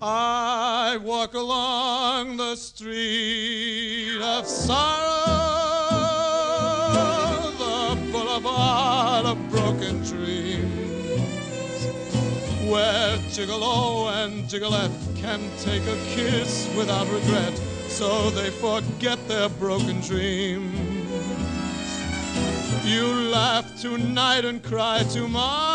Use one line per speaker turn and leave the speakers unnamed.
I walk along the street of sorrow, the boulevard of broken dreams, where gigolo and gigolette can take a kiss without regret, so they forget their broken dreams. You laugh tonight and cry tomorrow